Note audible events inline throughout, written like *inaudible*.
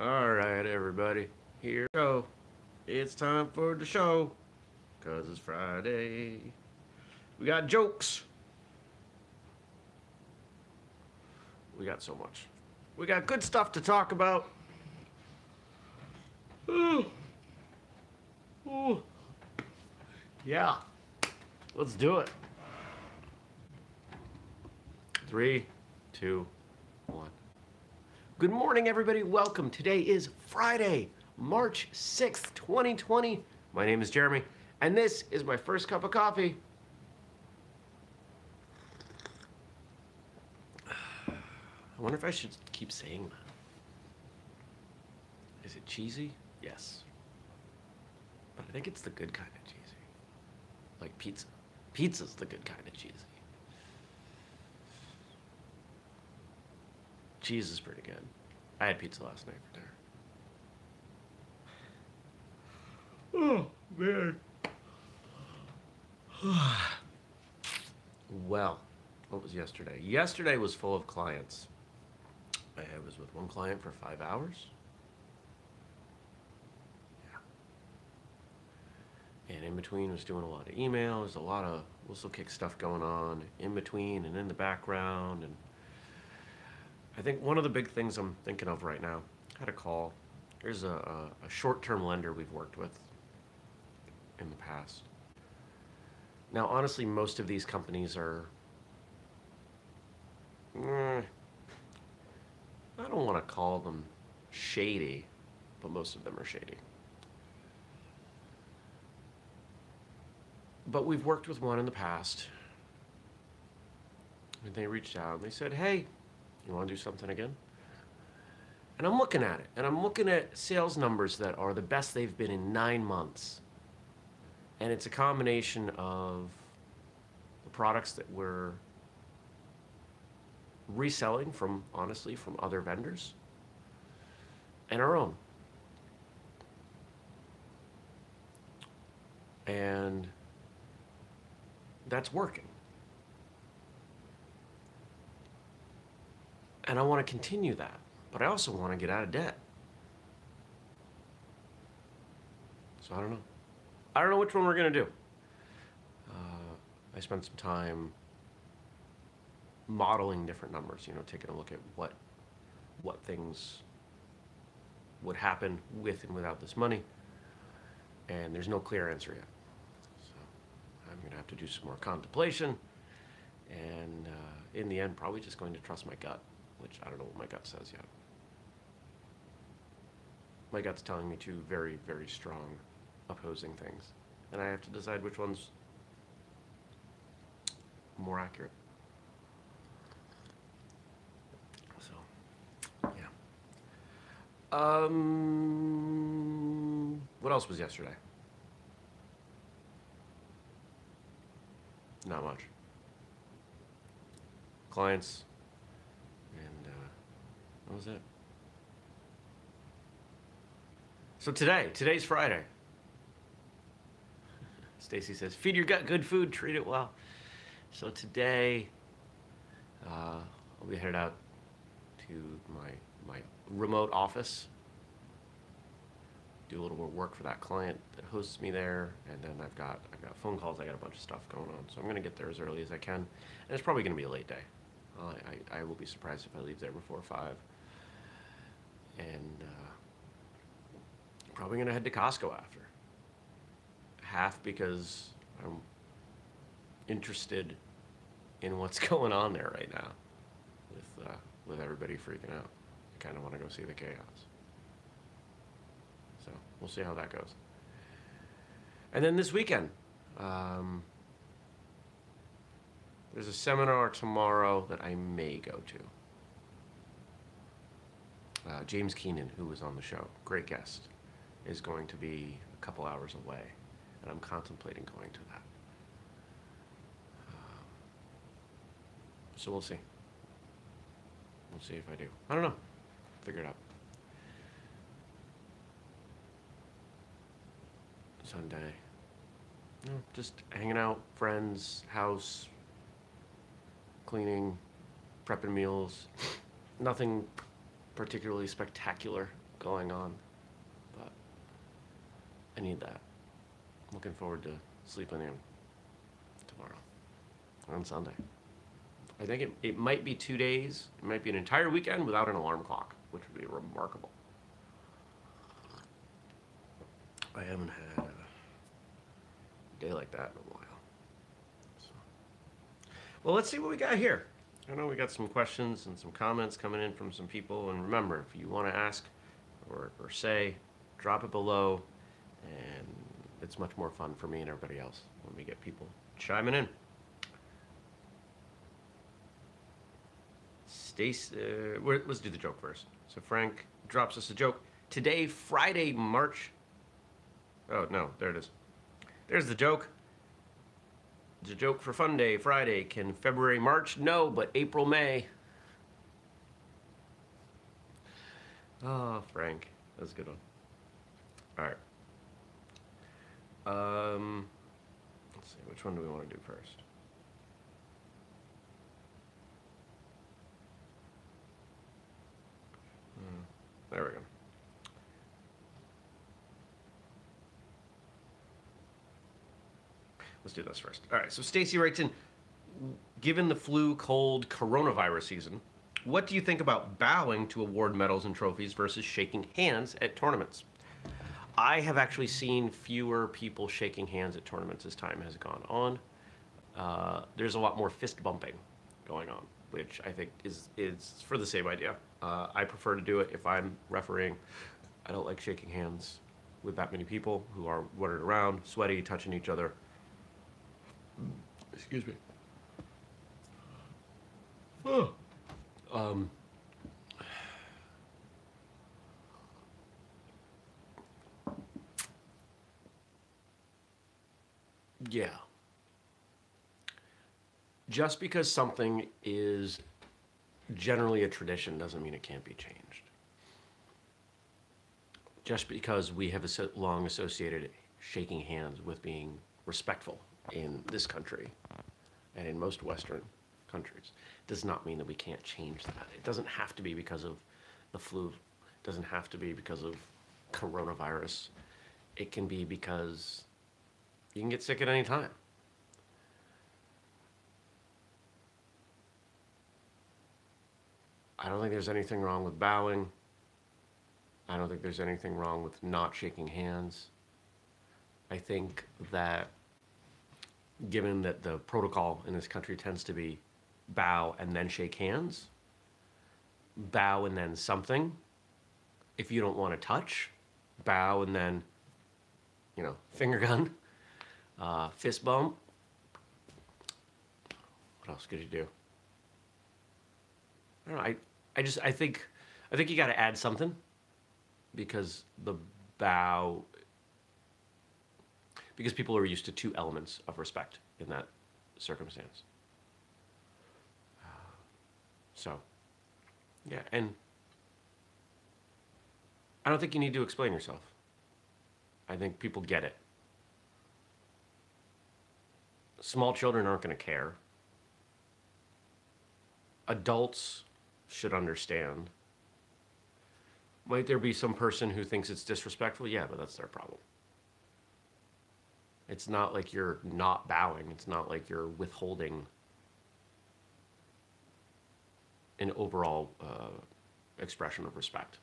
All right, everybody, here we go. It's time for the show, cause it's Friday. We got jokes. We got so much. We got good stuff to talk about. Ooh. Ooh. Yeah. Let's do it. Three, two, one. Good morning, everybody. Welcome. Today is Friday, March 6th, 2020. My name is Jeremy, and this is my first cup of coffee. *sighs* I wonder if I should keep saying that. Is it cheesy? Yes. But I think it's the good kind of cheesy. Like pizza. Pizza's the good kind of cheesy. Cheese is pretty good. I had pizza last night for dinner. Oh, man. *sighs* well, what was yesterday? Yesterday was full of clients. I was with one client for five hours. Yeah. And in between was doing a lot of emails, a lot of whistlekick stuff going on in between and in the background. And I think one of the big things I'm thinking of right now, I had a call. There's a, a, a short-term lender we've worked with in the past. Now, honestly, most of these companies are eh, I don't want to call them shady, but most of them are shady. But we've worked with one in the past. And they reached out and they said, hey, you want to do something again? And I'm looking at it, and I'm looking at sales numbers that are the best they've been in nine months. And it's a combination of the products that we're reselling from, honestly, from other vendors and our own. And that's working. And I want to continue that, but I also want to get out of debt. So I don't know. I don't know which one we're going to do. Uh, I spent some time modeling different numbers, you know, taking a look at what what things would happen with and without this money. And there's no clear answer yet. So I'm going to have to do some more contemplation. And uh, in the end, probably just going to trust my gut, which I don't know what my gut says yet. My gut's telling me two very, very strong opposing things. And I have to decide which one's more accurate. So, yeah. Um, what else was yesterday? Not much. Clients, what was it? So today, today's Friday. *laughs* Stacy says, feed your gut good food, treat it well. So today, uh, I'll be headed out to my my remote office, do a little more work for that client that hosts me there, and then I've got I've got phone calls. I got a bunch of stuff going on, so I'm gonna get there as early as I can, and it's probably gonna be a late day. Uh, I I will be surprised if I leave there before five, and uh, probably gonna head to Costco after. Half because I'm interested in what's *laughs* going on there right now with uh, with everybody freaking out I kind of want to go see the chaos. So we'll see how that goes. And then this weekend, um, there's a seminar tomorrow that I may go to. Uh, James Keenan, who was on the show, great guest, is going to be a couple hours away, and I'm contemplating going to that. Um, so we'll see. We'll see if I do. I don't know figure it out. Sunday. No, just hanging out, friends, house, cleaning, prepping meals. Nothing particularly spectacular going on, but I need that. I'm Looking forward to sleeping in tomorrow on Sunday. I think it, it might be two days, it might be an entire weekend without an alarm clock, which would be remarkable. I haven't had a day like that in a while. So. Well, let's see what we got here. I know we got some questions and some comments coming in from some people. And remember, if you want to ask or, or say, drop it below. And it's much more fun for me and everybody else when we get people chiming in. Stace, uh, let's do the joke first. So Frank drops us a joke. Today, Friday, March. Oh, no, there it is. There's the joke. It's a joke for Fun Day Friday. Can February, March? No, but April, May. Oh, Frank. That was a good one. All right. Um, let's see. Which one do we want to do first? Hmm, there we go. Let's do this first. All right, so Stacy writes in, given the flu, cold, coronavirus season, what do you think about bowing to award medals and trophies versus shaking hands at tournaments? I have actually seen fewer people shaking hands at tournaments as time has gone on. Uh, there's a lot more fist bumping going on, which I think is is for the same idea. Uh, I prefer to do it if I'm refereeing. I don't like shaking hands with that many people who are wandered around, sweaty, touching each other. Excuse me. Oh. Um, yeah. Just because something is generally a tradition doesn't mean it can't be changed. Just because we have long associated shaking hands with being respectful in this country and in most Western countries does not mean that we can't change that. It doesn't have to be because of the flu. It doesn't have to be because of coronavirus. It can be because you can get sick at any time. I don't think there's anything wrong with bowing. I don't think there's anything wrong with not shaking hands. I think that given that the protocol in this country tends to be bow and then shake hands, bow and then something. If you don't want to touch, bow and then, you know, finger gun, uh, fist bump. What else could you do? I don't know. I, I just, I think, I think you got to add something because the bow because people are used to two elements of respect in that circumstance. So, yeah, and I don't think you need to explain yourself. I think people get it. Small children aren't going to care. Adults should understand. Might there be some person who thinks it's disrespectful? Yeah, but that's their problem. It's not like you're not bowing. It's not like you're withholding an overall uh, expression of respect.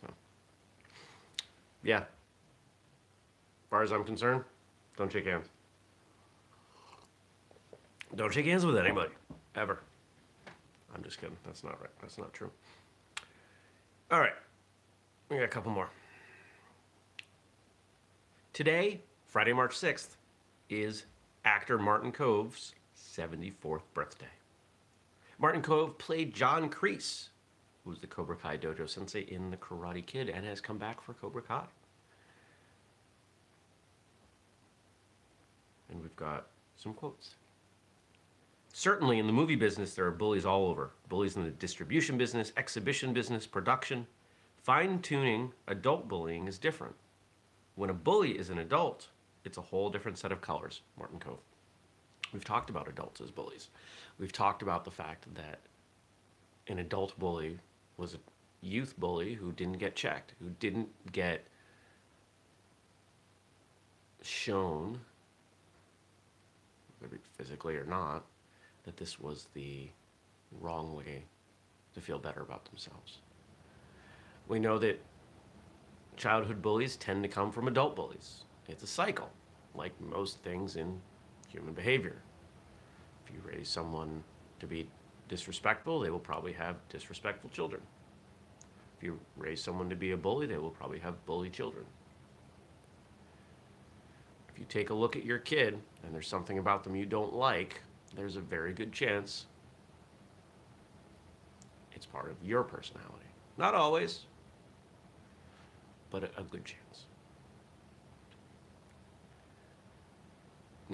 So, yeah. As far as I'm concerned, don't shake hands. Don't shake hands with anybody, ever. I'm just kidding. That's not right. That's not true. All right. We got a couple more. Today, Friday, March 6th, is actor Martin Kove's 74th birthday. Martin Kove played John Kreese, who's the Cobra Kai dojo sensei in The Karate Kid and has come back for Cobra Kai. And we've got some quotes. Certainly in the movie business, there are bullies all over. Bullies in the distribution business, exhibition business, production. Fine tuning adult bullying is different. When a bully is an adult, it's a whole different set of colors, Martin Kove. We've talked about adults as bullies. We've talked about the fact that an adult bully was a youth bully who didn't get checked, who didn't get shown, whether physically or not, that this was the wrong way to feel better about themselves. We know that childhood bullies tend to come from adult bullies. It's a cycle, like most things in human behavior. If you raise someone to be disrespectful, they will probably have disrespectful children. If you raise someone to be a bully, they will probably have bully children. If you take a look at your kid and there's something about them you don't like, there's a very good chance it's part of your personality. Not always, but a, good chance.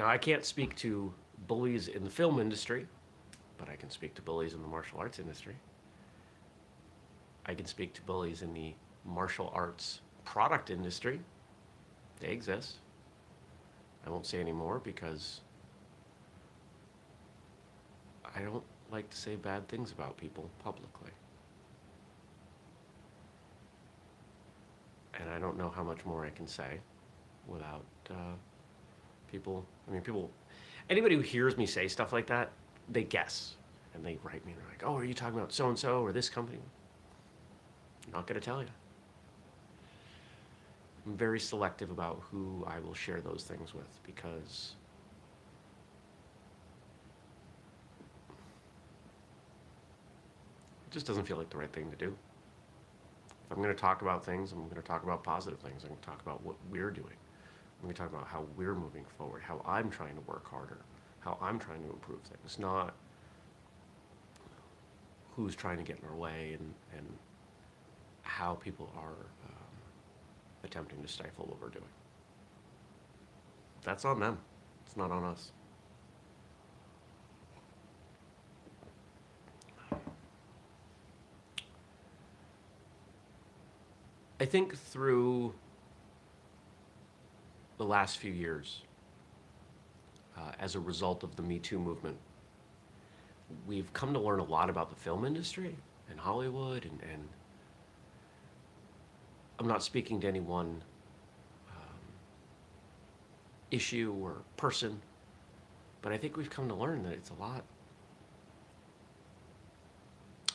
Now, I can't speak to bullies in the film industry, but I can speak to bullies in the martial arts industry. I can speak to bullies in the martial arts product industry. They exist. I won't say any more because I don't like to say bad things about people publicly. And I don't know how much more I can say without uh, people. I mean, people, anybody who hears me say stuff like that, they guess. And they write me and they're like, oh, are you talking about so and so or this company? I'm not going to tell you. I'm very selective about who I will share those things with because it just doesn't feel like the right thing to do. If I'm going to talk about things, I'm going to talk about positive things. I'm going to talk about what we're doing. Going to talk about how we're moving forward, how I'm trying to work harder, how I'm trying to improve things, not who's trying to get in our way and, and how people are um, attempting to stifle what we're doing. That's on them. It's not on us. I think through the last few years, uh, as a result of the Me Too movement, we've come to learn a lot about the film industry and Hollywood, and, and I'm not speaking to any one um, issue or person, but I think we've come to learn that it's a lot.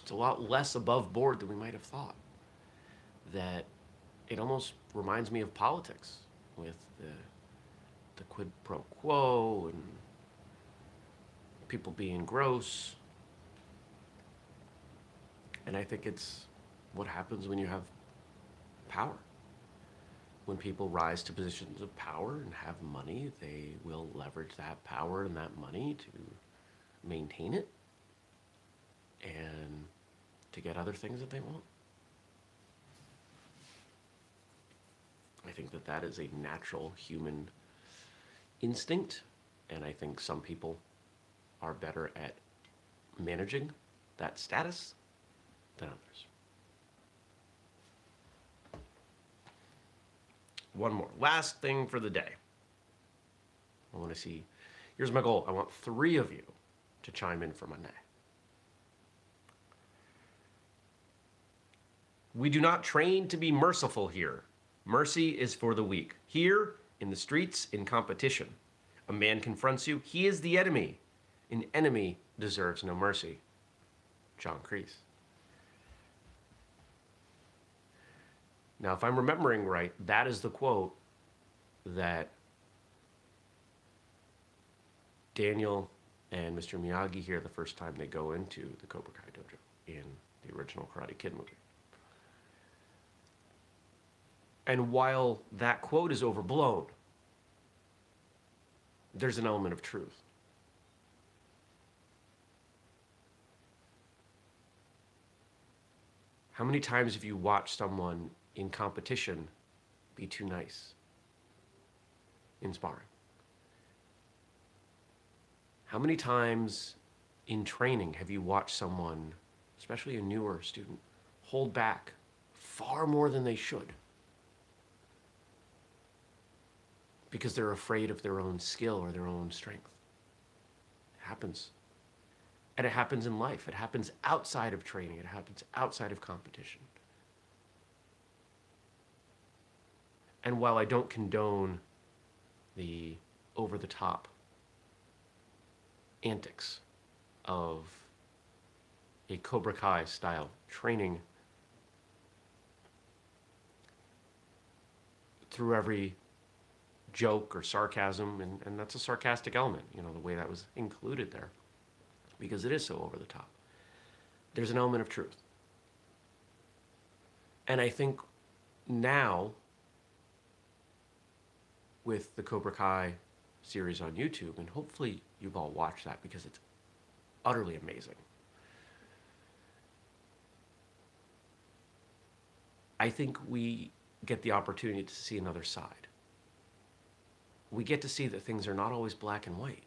It's a lot less above board than we might have thought. That it almost reminds me of politics with the, the quid pro quo and people being gross. And I think it's what happens when you have power. When people rise to positions of power and have money, they will leverage that power and that money to maintain it and to get other things that they want. I think that that is a natural human instinct, and I think some people are better at managing that status than others. One more. Last thing for the day. I want to see. Here's my goal. I want three of you to chime in for Monday. We do not train to be merciful here. Mercy is for the weak. Here, in the streets, in competition, a man confronts you, he is the enemy. An enemy deserves no mercy. John Kreese. Now, if I'm remembering right, that is the quote that Daniel and Mr. Miyagi hear the first time they go into the Cobra Kai dojo in the original Karate Kid movie. And while that quote is overblown, there's an element of truth. How many times have you watched someone in competition be too nice in sparring? How many times in training have you watched someone, especially a newer student, hold back far more than they should? because they're afraid of their own skill or their own strength. It happens. And it happens in life. It happens outside of training. It happens outside of competition. And while I don't condone the over the top antics of a Cobra Kai style training through every joke or sarcasm, and, and that's a sarcastic element, you know, the way that was included there, because it is so over the top. There's an element of truth. And I think now, with the Cobra Kai series on YouTube, and hopefully you've all watched that because it's utterly amazing. I think we get the opportunity to see another side. We get to see that things are not always black and white.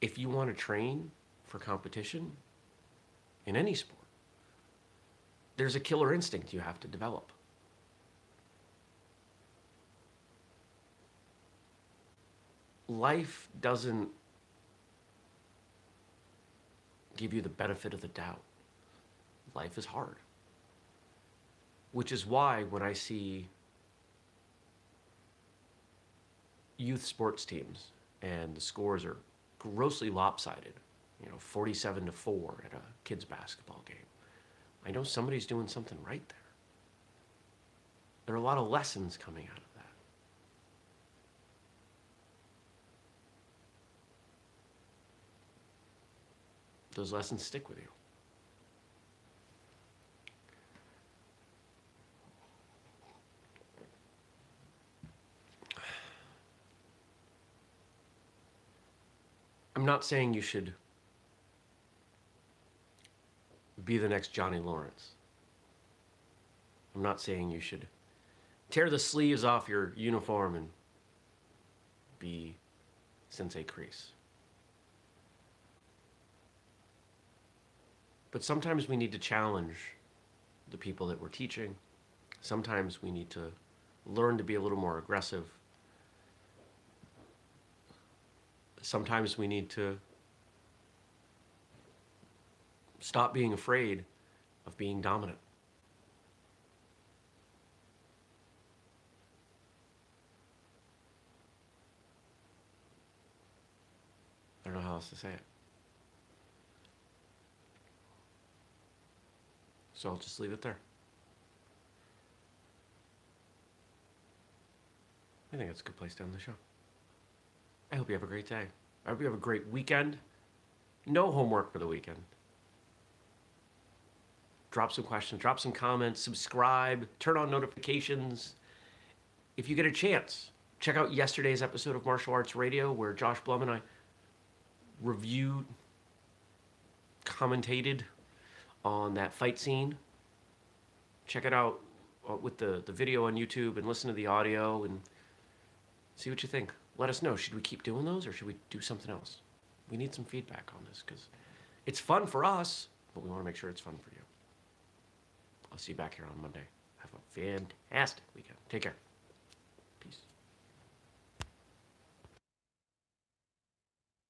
If you want to train for competition in any sport, there's a killer instinct you have to develop. Life doesn't give you the benefit of the doubt. Life is hard. Which is why when I see youth sports teams and the scores are grossly lopsided, you know, 47 to 4 at a kids basketball game, I know somebody's doing something right there. There are a lot of lessons coming out of that. Those lessons stick with you. I'm not saying you should be the next Johnny Lawrence. I'm not saying you should tear the sleeves off your uniform and be Sensei Kreese. But sometimes we need to challenge the people that we're teaching. Sometimes we need to learn to be a little more aggressive. Sometimes we need to Stop being afraid of being dominant. I don't know how else to say it. So I'll just leave it there. I think that's a good place to end the show. I hope you have a great day. I hope you have a great weekend. No homework for the weekend drop some questions, drop some comments, subscribe, turn on notifications. If you get a chance, check out yesterday's episode of Martial Arts Radio where Josh Blum and I reviewed, commentated on that fight scene. Check it out uh, with the, the video on YouTube and listen to the audio and see what you think. Let us know. Should we keep doing those or should we do something else? We need some feedback on this because it's fun for us, but we want to make sure it's fun for you. I'll see you back here on Monday. Have a fantastic weekend. Take care.